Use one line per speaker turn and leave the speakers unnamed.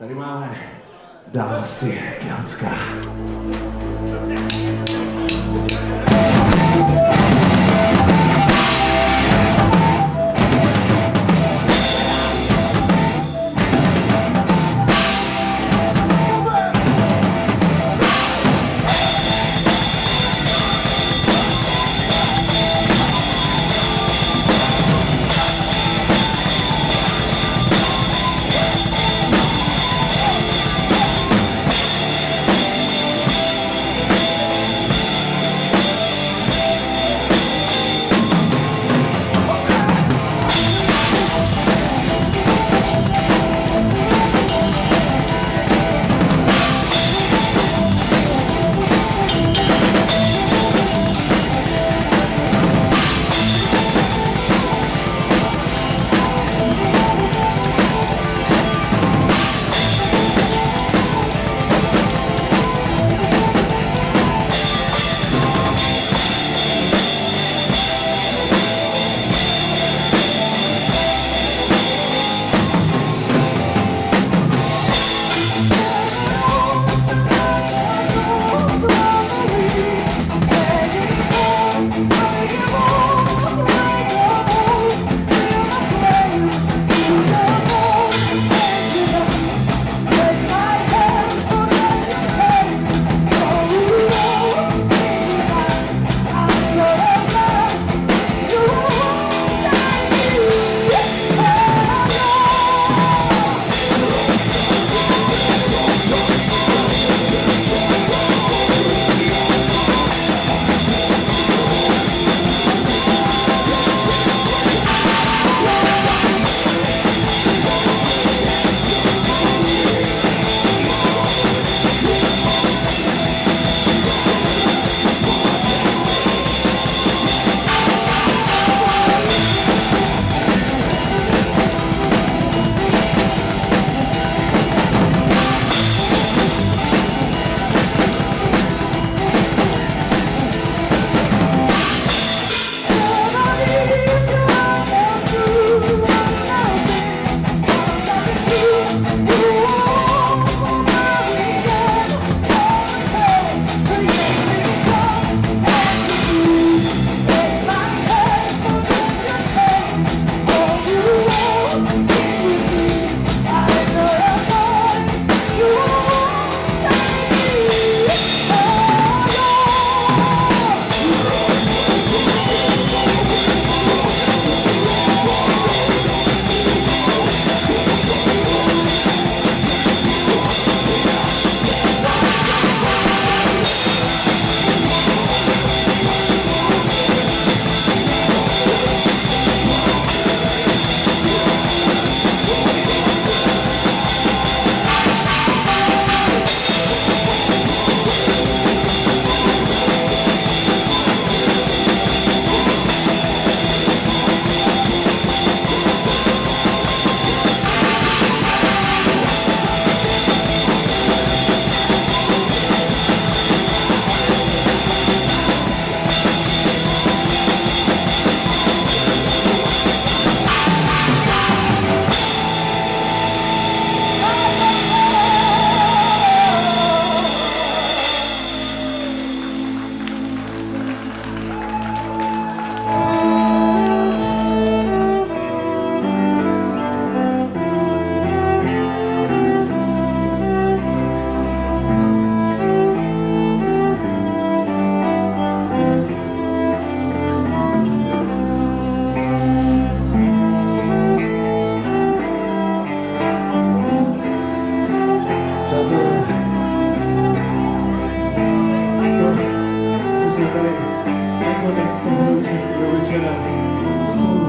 Tady máme Dallasy Kelská. coração desiludirá.